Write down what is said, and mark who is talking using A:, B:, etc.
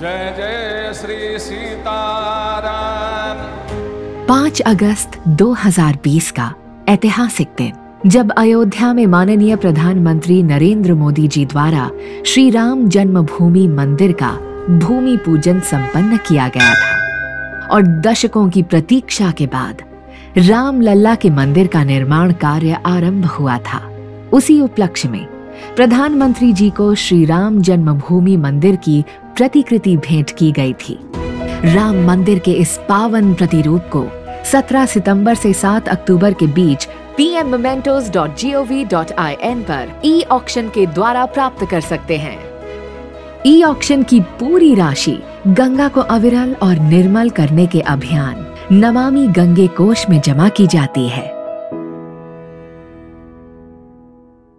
A: जय जय श्री सीताराम।
B: 5 अगस्त 2020 का ऐतिहासिक दिन, जब अयोध्या में माननीय प्रधानमंत्री नरेंद्र मोदी जी द्वारा श्री राम जन्मभूमि मंदिर का भूमि पूजन संपन्न किया गया था और दशकों की प्रतीक्षा के बाद राम लल्ला के मंदिर का निर्माण कार्य आरंभ हुआ था। उसी उपलक्ष्य में प्रधानमंत्री जी को श्री राम जन्मभूमि मंदिर की प्रतिकृति भेंट की गई थी। राम मंदिर के इस पावन प्रतिरूप को 17 सितंबर से 7 अक्टूबर के बीच pmmementos.gov.in पर ई ऑक्शन के द्वारा प्राप्त कर सकते हैं। ई ऑक्शन की पूरी राशि गंगा को अविरल और निर्मल करने के अभियान नमामि गंगे कोष में जमा की जाती है।